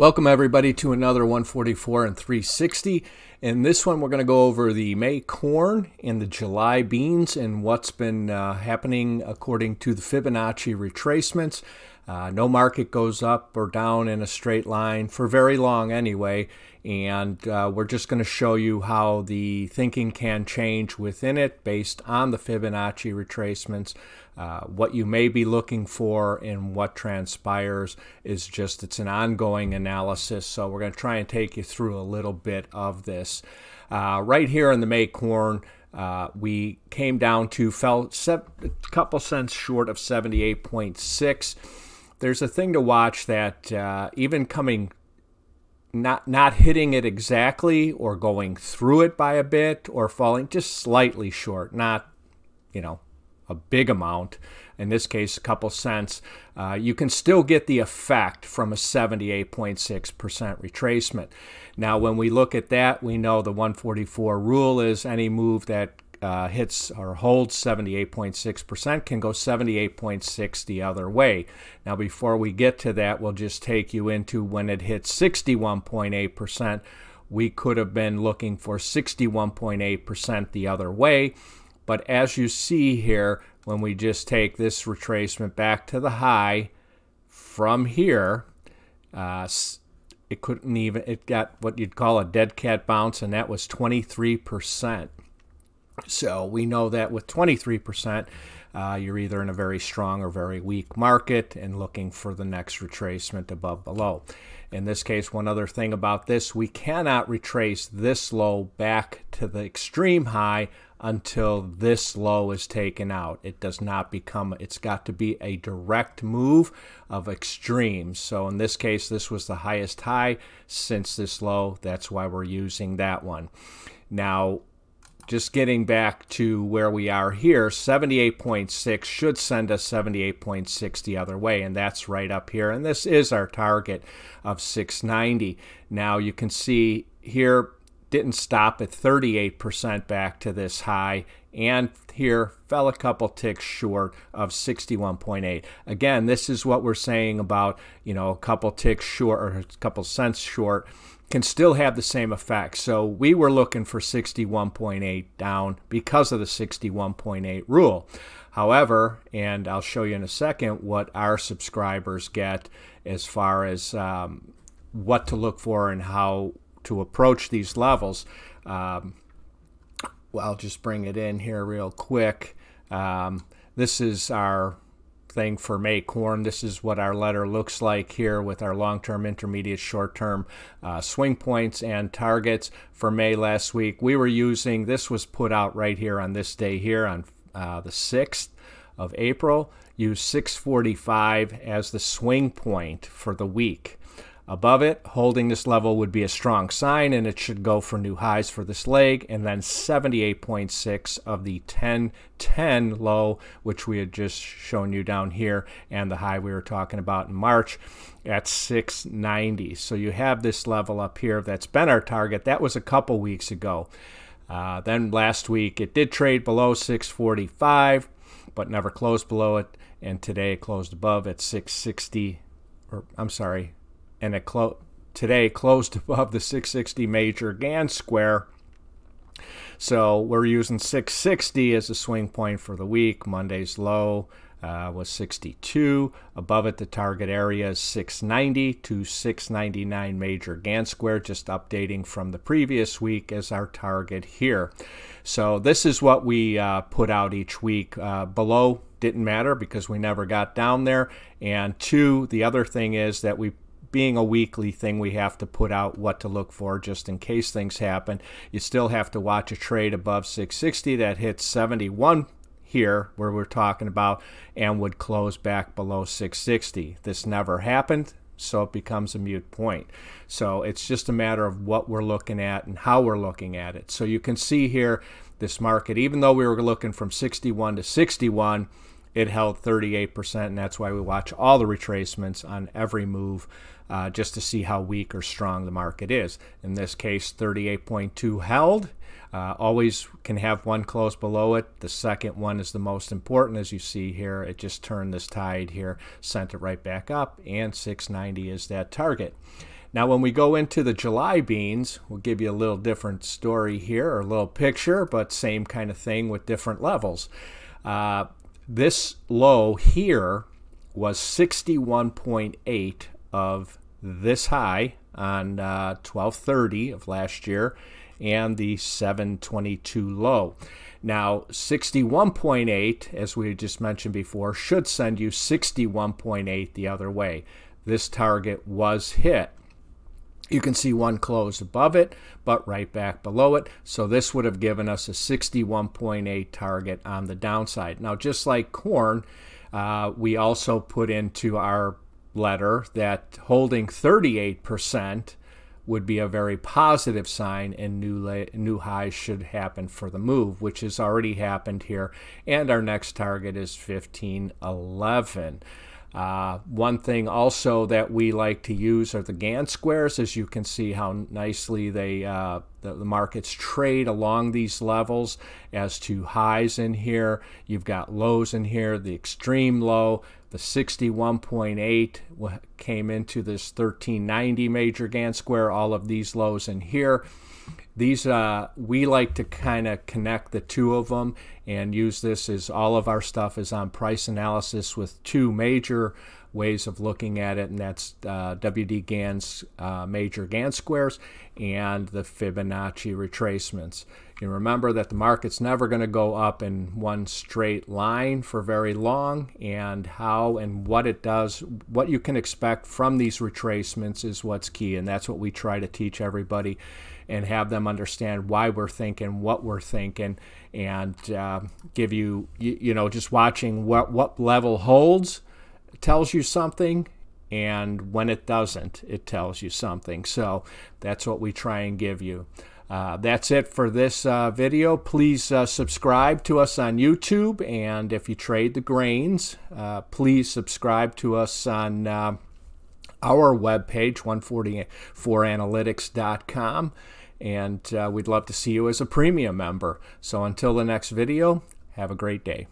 Welcome everybody to another ONE44 and 360. In this one, we're going to go over the May corn and the July beans and what's been uh, happening according to the Fibonacci retracements. Uh, no market goes up or down in a straight line for very long anyway, and uh, we're just going to show you how the thinking can change within it based on the Fibonacci retracements. Uh, what you may be looking for and what transpires is just it's an ongoing analysis. So we're going to try and take you through a little bit of this. Uh, right here in the May corn, uh, we came down to fell a couple cents short of 78.6. There's a thing to watch that uh, even coming not not hitting it exactly or going through it by a bit or falling just slightly short, not you know a big amount, in this case, a couple cents, uh, you can still get the effect from a 78.6% retracement. Now, when we look at that, we know the ONE44 rule is any move that uh, hits or holds 78.6% can go 78.6 the other way. Now, before we get to that, we'll just take you into when it hits 61.8%. We could have been looking for 61.8% the other way. But as you see here, when we just take this retracement back to the high from here, uh, it couldn't even, it got what you'd call a dead cat bounce, and that was 23%. So we know that with 23%, uh, you're either in a very strong or very weak market and looking for the next retracement above below. In this case, one other thing about this, we cannot retrace this low back to the extreme high until this low is taken out. It does not become, it's got to be a direct move of extremes. So in this case, this was the highest high since this low. That's why we're using that one. Now, just getting back to where we are here, 78.6 should send us 78.6 the other way, and that's right up here. And this is our target of 690. Now you can see here didn't stop at 38% back to this high and here fell a couple ticks short of 61.8 again this is what we're saying about you know a couple ticks short or a couple cents short can still have the same effect so we were looking for 61.8 down because of the 61.8 rule however and i'll show you in a second what our subscribers get as far as um, what to look for and how to approach these levels. Um, well, I'll just bring it in here real quick. Um, this is our thing for May corn. This is what our letter looks like here with our long-term, intermediate, short-term uh, swing points and targets for May last week. We were using, this was put out right here on this day here on uh, the 6th of April. Use 645 as the swing point for the week. Above it, holding this level would be a strong sign, and it should go for new highs for this leg, and then 78.6 of the 1010 low, which we had just shown you down here, and the high we were talking about in March at 690. So you have this level up here that's been our target. That was a couple weeks ago. Uh, then last week it did trade below 645, but never closed below it, and today it closed above at 660, or I'm sorry, and clo- today closed above the 660 major Gann square. So we're using 660 as a swing point for the week. Monday's low uh, was 62. Above it, the target area is 690 to 699 major Gann square, just updating from the previous week as our target here. So this is what we uh, put out each week. Uh, below didn't matter because we never got down there. And two, the other thing is that we being a weekly thing, we have to put out what to look for just in case things happen. You still have to watch a trade above 660 that hits 71 here, where we're talking about, and would close back below 660. This never happened, so it becomes a mute point. So it's just a matter of what we're looking at and how we're looking at it. So you can see here this market, even though we were looking from 61 to 61, it held 38%, and that's why we watch all the retracements on every move uh, just to see how weak or strong the market is. In this case, 38.2 held. Uh, always can have one close below it. The second one is the most important, as you see here. It just turned this tide here, sent it right back up, and 690 is that target. Now, when we go into the July beans, we'll give you a little different story here, or a little picture, but same kind of thing with different levels. Uh, this low here was 61.8 of this high on uh, 1230 of last year and the 722 low. Now, 61.8, as we just mentioned before, should send you 61.8 the other way. This target was hit. You can see one close above it, but right back below it. So this would have given us a 61.8 target on the downside. Now, just like corn, uh, we also put into our letter that holding 38% would be a very positive sign and new new highs should happen for the move which has already happened here and our next target is 1511 uh, one thing also that we like to use are the Gann squares, as you can see how nicely they uh, the, the, markets trade along these levels as to highs in here. You've got lows in here, the extreme low, the 61.8 came into this 1390 major Gann square, all of these lows in here. These uh, we like to kind of connect the two of them and use this as all of our stuff is on price analysis with two major ways of looking at it, and that's uh, WD Gann's uh, major Gann squares and the Fibonacci retracements. You remember that the market's never going to go up in one straight line for very long, and how and what it does, what you can expect from these retracements is what's key, and that's what we try to teach everybody and have them understand why we're thinking what we're thinking and uh, give you, you, you know, just watching what, what level holds tells you something and when it doesn't, it tells you something. So that's what we try and give you. Uh, that's it for this uh, video. Please uh, subscribe to us on YouTube, and if you trade the grains, uh, please subscribe to us on uh, our webpage, one44analytics.com and uh, we'd love to see you as a premium member. So until the next video, have a great day.